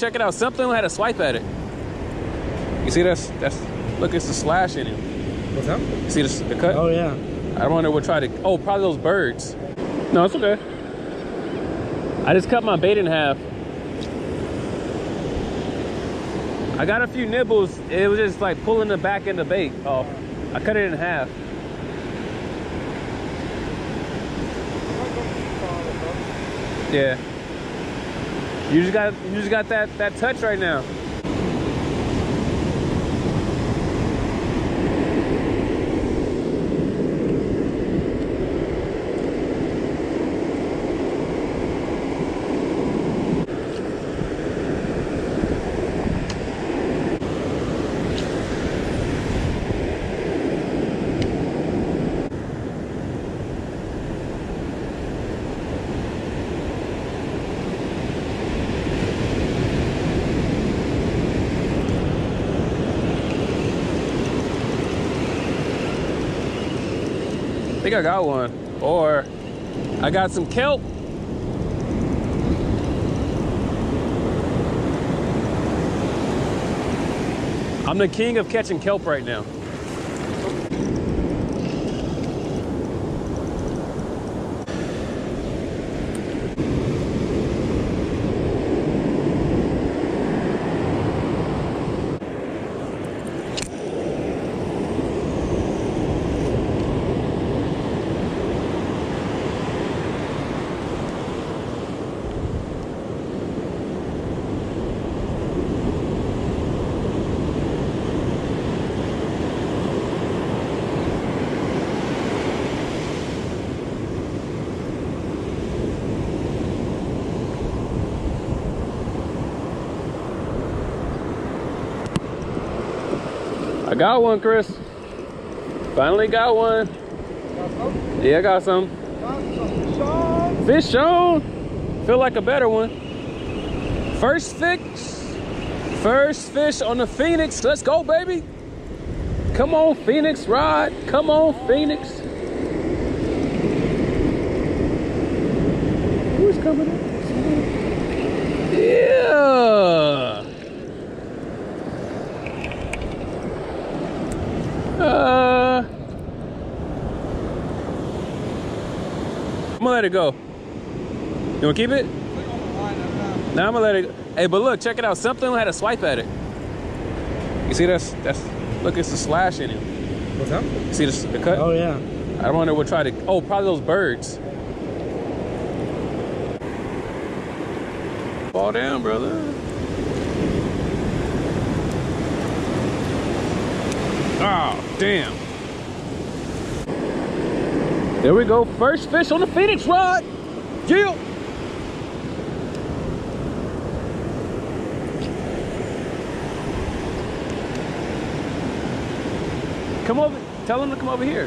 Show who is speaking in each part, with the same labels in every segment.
Speaker 1: check it out. Something had a swipe at it. You see that's that's look, it's a slash in it.
Speaker 2: What's up?
Speaker 1: You see the, the cut?
Speaker 2: Oh yeah.
Speaker 1: I wonder what try to. Oh, probably those birds. No, it's okay. I just cut my bait in half. I got a few nibbles. It was just like pulling the back end of the bait off. I cut it in half. Yeah. You just got you just got that that touch right now. Think I got one. Or I got some kelp. I'm the king of catching kelp right now. Got one, Chris. Finally got one. Yeah, I got some. Fish on. Feel like a better one. First fix. First fish on the Phoenix. Let's go, baby. Come on, Phoenix rod. Come on, Phoenix. Who's coming in? Yeah. Uh, I'm gonna let it go. You wanna keep it? Now I'm gonna let it. Hey, but look, check it out. Something had a swipe at it. You see that's that's look, it's a slash in it.
Speaker 2: What's up?
Speaker 1: You see this, the cut?
Speaker 2: Oh yeah.
Speaker 1: I wonder what try to. Oh, probably those birds. Fall down, brother. Oh, damn. There we go. First fish on the Phoenix rod. Yeah. Come over. Tell him to come over here.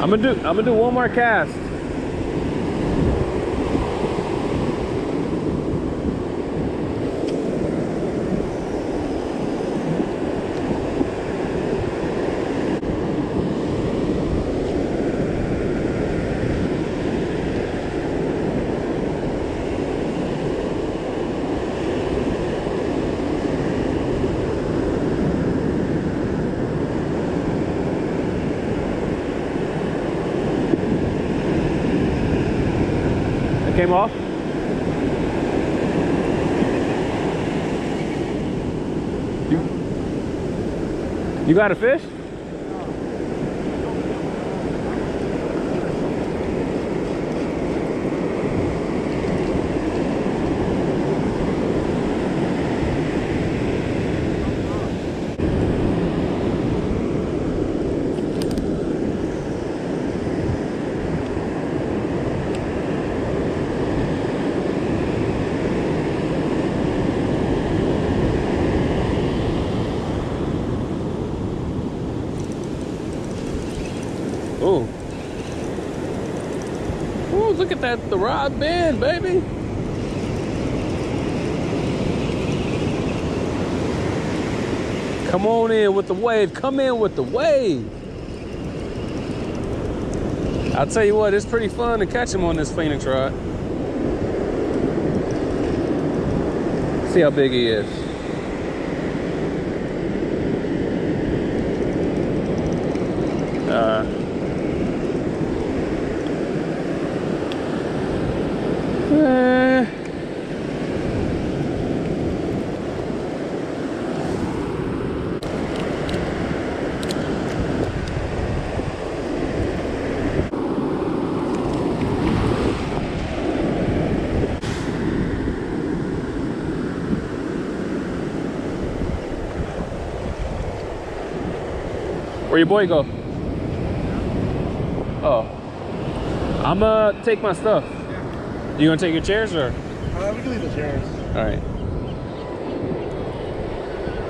Speaker 1: I'm gonna do I'm gonna do one more cast. Came off? You, you got a fish? Oh. Ooh, look at that, the rod bend, baby. Come on in with the wave. Come in with the wave. I'll tell you what, it's pretty fun to catch him on this Phoenix rod. See how big he is. Uh, eh. Where your boy go? Oh. I'm gonna take my stuff. You gonna take your chairs or?
Speaker 2: Uh, we can leave the chairs.
Speaker 1: All right.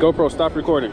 Speaker 1: GoPro, stop recording.